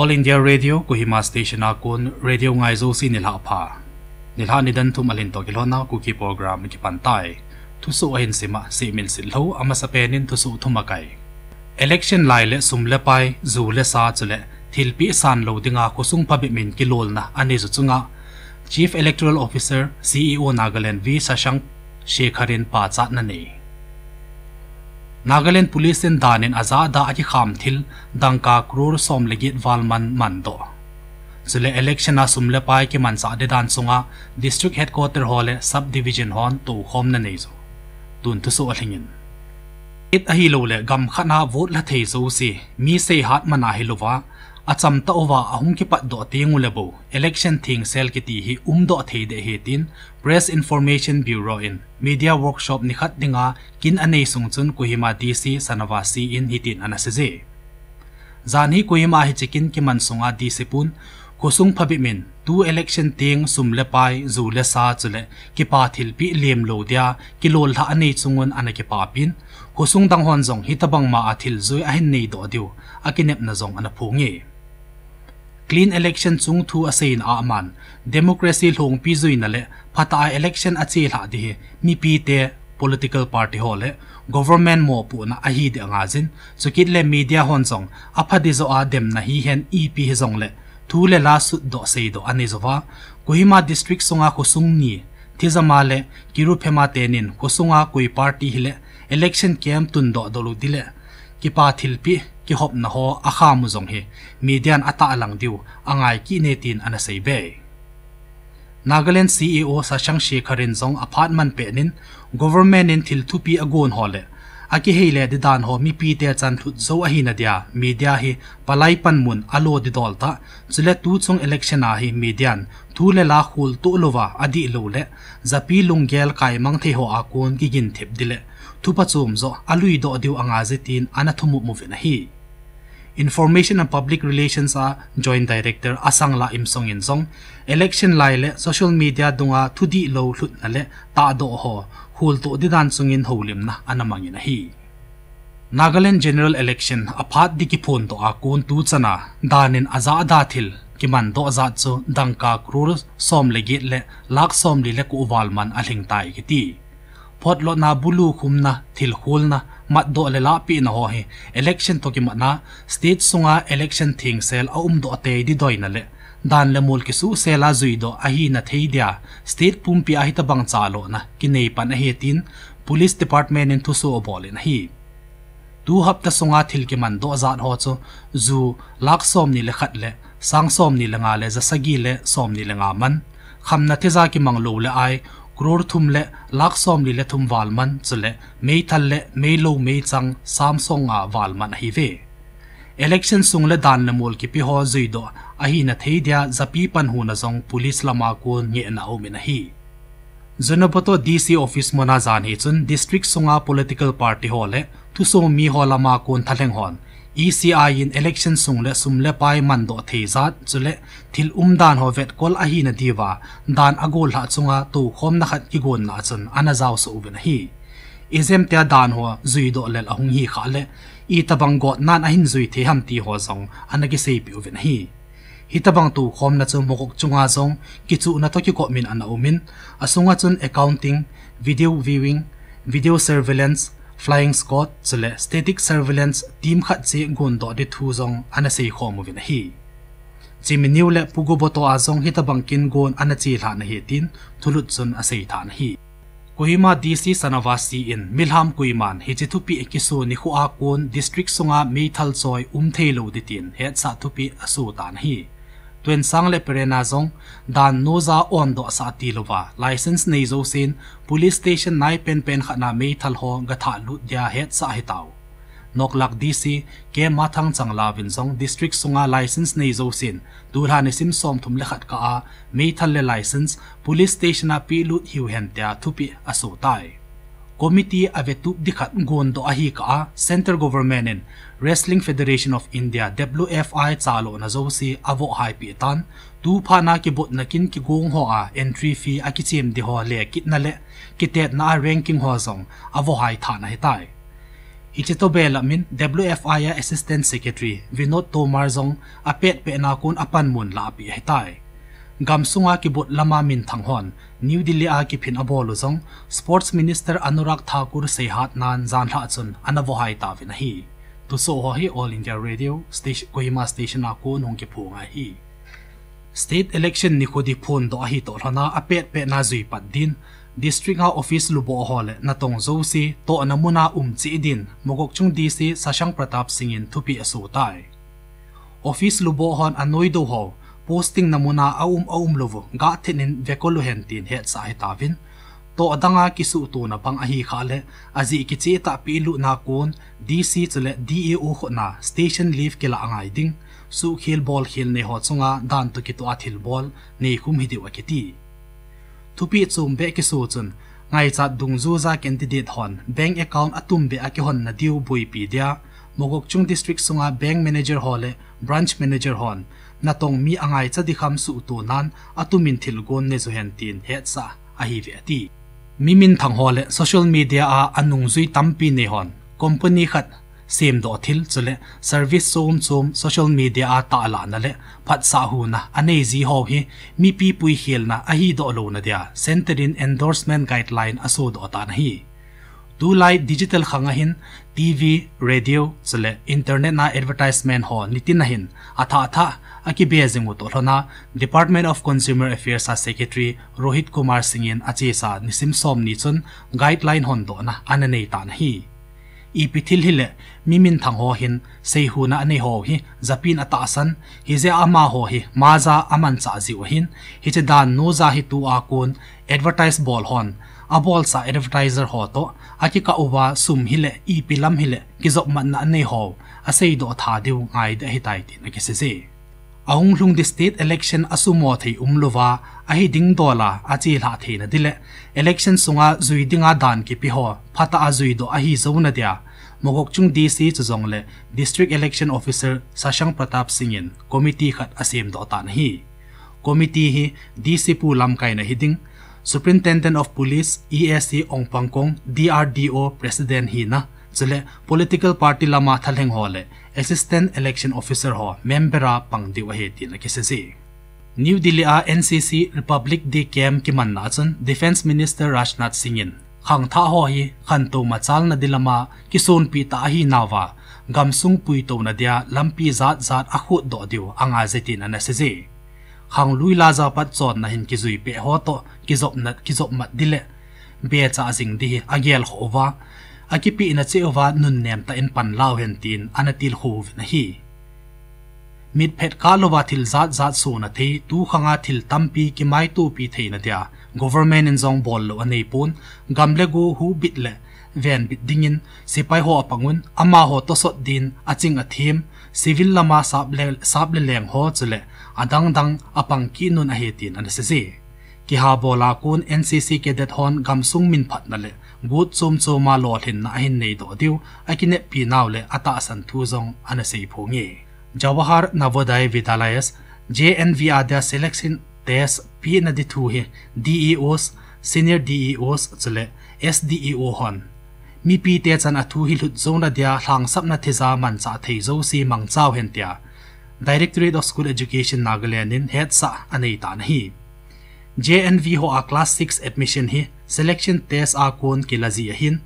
All India Radio Kohima Station akun radio ngai zo si nilha pha. Nilha ni dan thum alin to kilona ku ki program ki pantai thu su ahin sima si min sil lo ama sa penin thu su thuma kai. Election lai le sum le pai, zu le sa chule thil pi san lo dinga ko sung phabi min ki lol na ani zu chunga chief electoral officer ceo nagaland v sashang shekharin pa chat na nei Nagaland police इन दानिन अजा अखि खाम थिल क्रूर सोम लेगित वालमन मंदो जुले इलेक्शन ना सुमले पाए कि मनसा दान Sunga district headquarter hall sub division horn तो होम न नहीं जो तुन तुसु अलिंगिन इत अहि लोले गम खना वोट लथे से मी से हाथ मना हिलुवा acham ta ova ahung ki pat do tingu lebo election thing sel ki ti hi um do thei de he tin. Press information bureau in. Media workshop ni khat dinga kin anei sung chun kuhima dc sanawasi in hitin anaseze zani hi kuhima hi chikin ki man sunga dc pun. Kusung phabi min. Tu election ting sum le pai, zu le sa chule. Ki pa thil pi lem lo dia. Ki lol tha anei chungun ana ki pa pin. Kusung dang hon jong hitabang ma athil zui ahin nei do diu. Akinep na jong ana phungi e. clean election chung thu a sein a man democracy hlong pi zui na le phata election a chi hla di mi pi te political party hole government mo pu na a hi de anga jin chukit le media hon chong a phadi zo a dem na hi hen ep hi zong le thu le la su do sei do ani zowa kohima district songa ko sung ni thizama le kiru phema tenin ko sunga koi party hile election camp tun do dolu dile ki pa thilpi ki hop na ho a kha mu zong he median ata alang diu angai ki ne tin ana sei be. Nagaland CEO sa Sashang Shekharin zong apartment pe nin government in thil thupi agon hole aki hele de dan ho mi pi te chan thu zo a hi na dia media hi palai pan mun alo di dol ta. Chule tu chung election a hi median thu le la khul tu lova adi lo le. Zapi lunggel kai mang the ho akon ki gin thep dile thu pa chum zo alui do diu anga zetin ana thumu mu ve na hi. Information and Public Relations a Joint Director Asang La Im Song In Song election lai le social media dunga thudi lo hlut na le ta do ho. Hul to di dan sung in holim na anamang in hi. Nagaland general election aphat di ki phone to a kun tu chana danin aza da thil. Ki man do za chu dangka krur som le git le lak som li le ku walman a hling tai ki ti. phot lo na bulu khum na thil khul na mat do le la pi na ho he. Election to ki ma na state sunga election thing sel a um do te di doi na le. Dan le mul ki su se la zui do a hi na thei dia. State pum pi a hi ta bang cha lo na ki nei pa na he tin police department in thu so obol in hi. Tu hapta sunga thil ki man do zat ho chu zu lak som ni le khat le sang som ni le nga le za sagi le som ni le nga man. Kham na te za ki mang lo le ai crore थुम ले लाख सोम लीले थुम वालमन चुले मे थल मे लो मे चंग सामसोंग आ वालमन ही वे इलेक्शन सुंगले दान मोल की पिहो जुई दो अही न थे दिया जपी पन हु न जोंग पुलिस लमा को ने ना हो में नहीं जनपतो डीसी ऑफ़िस मोना जाने ही चुन डिस्ट्रिक्ट सुंगा पॉलिटिकल पार्टी होले तुसो मी हो लमा कोन थलेंग होन ECI in election sungle sumle pai man do thei zat chule thil um dan ho vet kol a hi na diwa dan agol ha chunga tu khom na khat ki gon na chun ana zaw so ven hi izem tia dan ho zui do lel ahung hi kha le i tabang go nan a hin zui the ham ti ho zong ana ki sei pi ven hi hi tabang tu khom na chu mokok chunga zong ki chu na to ki ko min ana umin asunga chun accounting video viewing video surveillance Flying Squad สเล Static Surveillance ทีมขัดเจกุนต่อดิทูซองอันเสียข้อมูลฮีจิมินิวและปุกบโตอาซองฮิตบังกินกุนอันจีหลานเฮตินทุลุจุนอเสียฐานฮีกุยมาดีซีสนาวาซีอินมิลฮามกุยมันฮิจิทุปีเอกิสูนิคุอากุนดิสตริกสงอาเมทัลซอยอุมเทโลดิตินเฮตสาทุปีอสูตานฮี tuen sang le perena zong dan noza on do sa ti lova license nei zo sin police station nai pen pen khana me thal ho ga tha lu dia het sa hi taw nok lak dc ke ma thang chang la vin zong district sunga license nei zo sin dur ha ni sim som thum le khat ka a me thal le license police station a pi lu hiu hen tia thupi aso tai committee avetu dikhat gondo ahi ka center government in wrestling federation of india wfi chalo na zo si avo hai pi tan. Tu pha na ki bot na kin ki gong ho a entry fee a ki chem di ho le kit na le ki te na ranking ho zong avo hai tha na tai. Ichito Belamin, WFI Assistant Secretary Vinod Tomar zong apet pe na kun apan mun la pi hetai gamsunga ki bot lama min thanghon New Delhi a ki phin abol zong, Sports Minister Anurag Thakur sehat nan zan ha chun anavo hai ta vin hi. Tu so ho hi All India Radio station Kohima station a ko nong ki phunga hi. State election ni khodi phun do hi to hlana apet pe na zui pat din. District ha office lubo hole na tong zo si, to anamuna um chi din. Mogok chung DC Sashang Pratap Singh in thupi asu tai. Office lubo hon anoi do ho posting namuna aum aum lovo ga thinin vekolu hen tin he sa he tawin to adanga kisu tu na bang ahi khale. Aji ki che ta pi lu na kon DC chule deo kho na station leave kila angai ding. Su khil ball khil ne ho chunga dan tu ki to athil ball ne khum hi diwa ki ti thupi chum be ki su chun ngai cha dung zu za candidate hon. Bank account atum be aki hon na diu bui pi dia. Mogok chung district sunga bank manager hole, branch manager hon. Na tong mi angai cha di kham su tu nan atumin thil gon ne zo hen tin he cha a hi ve ti mi min thang hole social media a anung zui tampi ne hon company khat sem do thil chule service som chom social media a ta la na le phat sa hu na ane ji ho hi mi pi pui khel na a hi do lo na dia center in endorsement guideline aso do ta na hi tu lai digital khanga hin tv radio chule internet na advertisement ho nitin na hin atha atha aki bezing to hlona department of consumer affairs a secretary rohit kumar singh in ache sa nisim som ni chun guideline hon do na ananei ta na hi ipithil hile mimin thang ho hin sei hu na ane ho hi zapin ata san hi ze ama ho hi maza aman cha ji hin hi che dan no za hi tu a kun advertise ball hon abol sa advertiser ho to aki ka uwa sum hile i pilam hile kizop man na ne ho asei do tha diu ngai de hitai ti na kise se. Se aung lung di state election asumo thei umlova ahi ding dola achi la thei na dile. Election sunga zui dinga dan ki pi ho phata a zui do ahi zona dia. Mogok chung dc chuzong le district election officer sashang pratap singh in committee khat asem do ta na hi. Committee hi dc pu lam kai na hiding superintendent of police esc ong pangkong drdo president hi na chule political party lama thaleng hole assistant election officer ho membera pangdi wa heti na kisesi New Delhi a NCC Republic Day camp ki man na chun Defense Minister Rajnath Singh in khang tha ho hi khan to ma chal na dilama ki son pi ta hi nawa gamsung pui to na dia lampi zat zat a khu do diu anga zetin ana se je khang lui la za pat chon na hin ki zui pe ho to, ki zop nat ki zop mat dile be cha jing di agel ho wa akipi ina chewa nun nem ta in pan lao hen tin anatil huv na hi. Mit phet ka lowa thil zat zat so na the tu khanga thil tampi ki mai tu pi theina dia government in zong bol lo anei pun. Gamle go hu bit le ven bit dingin, sipai ho apangun, ama ho to sot din, aching a thim civil lama sab le sab le leng ho chule, adang dang apang ki nun a hetin an se se ki ha bola kun ncc cadet hon gamsung min phat na le gut chom choma lo thin na hin nei do diu, akine pi naw le ata san thu zong an se sei phongi jawahar navodaya vidyalayas jnv adya selection test p na di thu he deos senior deos chule sdeo hon. Mi pi te chan a thu hi lut zona dia hlang sap na theza man cha thei zo si mang chaw hen tia directorate of school education nagaland in head sa anei ta na hi JNV ho a class 6 admission hi selection test a kon ki lazi a hin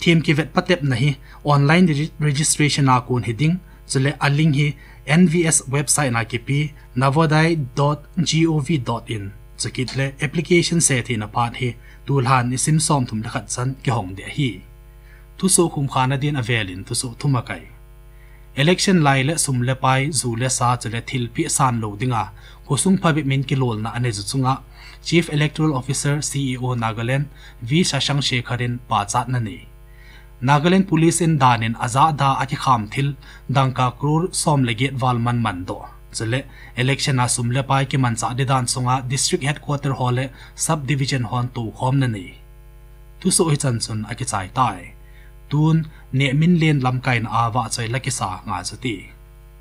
thim ki vet patep na hi online registration a kon hiding chule a link hi nvs website na ki pi navodai.gov.in chakitle application se thi na pat hi tulhan ni sim som thum lakhat chan ki hong de hi थुसो खुमखा दिन अवेलिन तुसो थुमक इलेक्शन लाइल सूम लेपाई जू ले सा चले थी पी असान लौदिंग हुसूम फबिमिन की लोल अने जुचुआ chief electoral officer CEO Nagaland V Shashank शेखरिन पा चाने नागालैंड पुलिस इन दान इन अजा दा खाम थी दंका क्रूर सोम लगे वालमन मन मन दो चले इलेक्शन आ सूम लेपाई की मन चा दिदान Sunga district headquarter hall sub division horn तु खोम नहीं तुसो चंदुन अकी चाय ताय tun ne min len lam kain awa chai laki sa nga chati